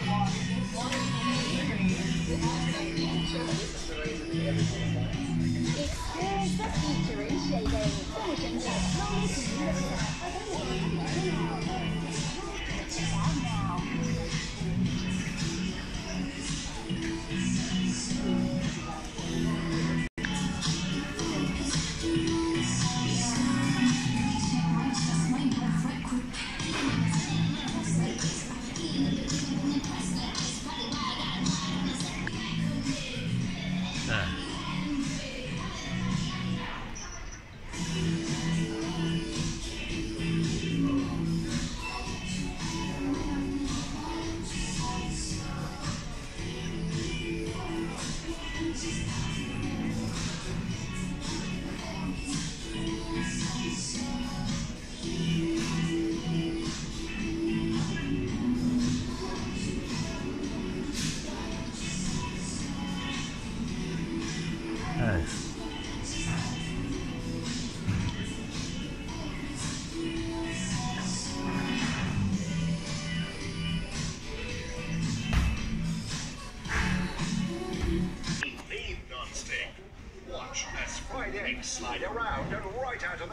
Wow.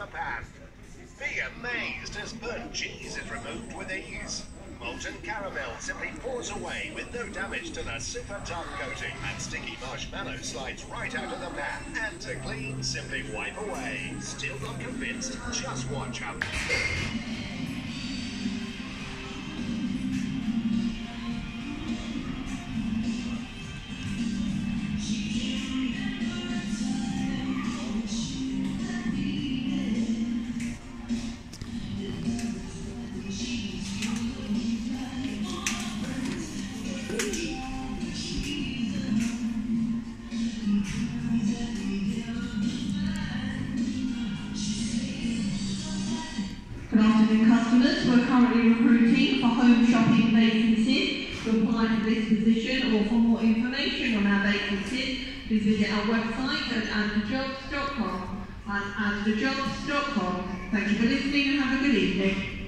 Pan. Be amazed as burnt cheese is removed with ease. Molten caramel simply pours away with no damage to the super top coating. And sticky marshmallow slides right out of the pan. And to clean, simply wipe away. Still not convinced? Just watch how... Good afternoon, customers. We're currently recruiting for home shopping vacancies. To apply for this position or for more information on our vacancies, please visit our website at adthejobs.com. That's. Thank you for listening and have a good evening.